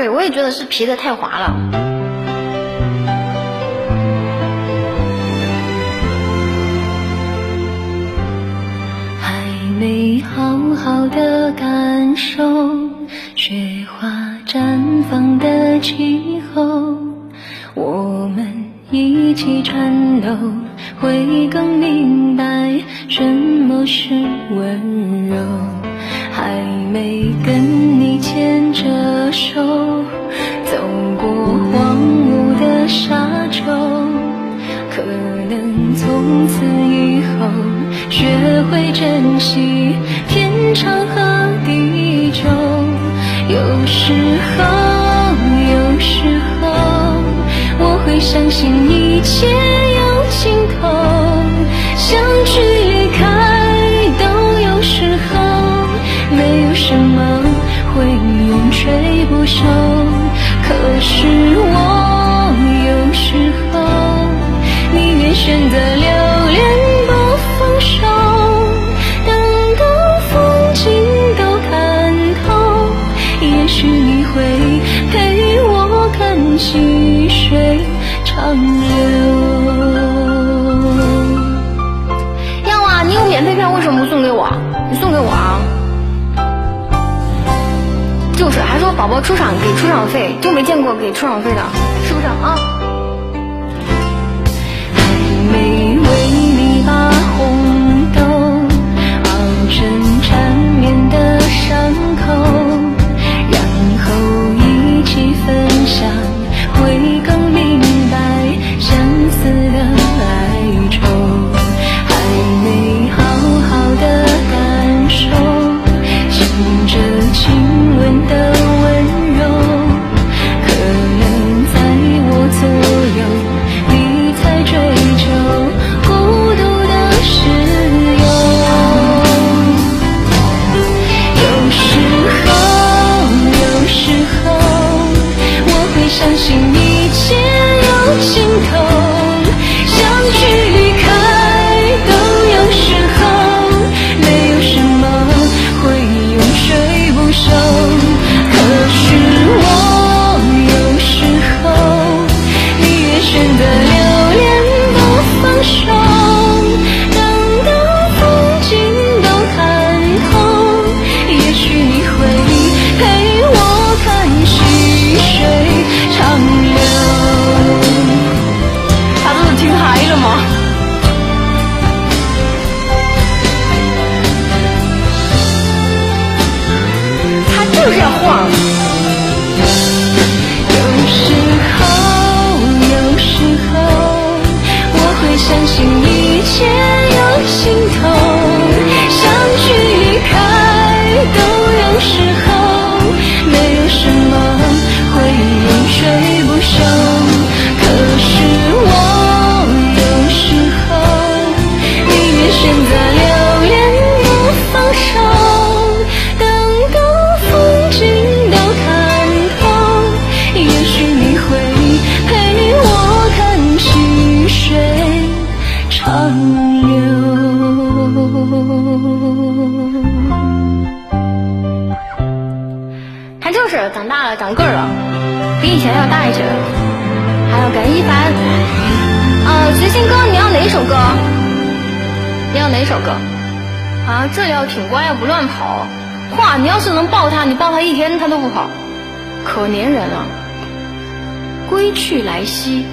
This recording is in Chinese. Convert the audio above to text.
对，我也觉得是皮的太滑了。还没好好的感受雪花绽放的气候，我们一起颤抖，会更明白什么是温柔。还没跟走过荒芜的沙洲，可能从此以后学会珍惜天长和地久。有时候，有时候我会相信一切不休。可是我有时候宁愿选择留恋不放手，等到风景都看透，也许你会陪我看细水长流。宝宝出场给出场费，就没见过给出场费的，是不是啊？相信一切有尽头，相聚他就是要晃。就是长大了，长个儿了，比以前要大一些。还有感一凡，呃，随心哥，你要哪首歌？你要哪首歌？啊，这里要挺乖，要不乱跑。哇，你要是能抱他，你抱他一天他都不跑，可粘人了。归去来兮。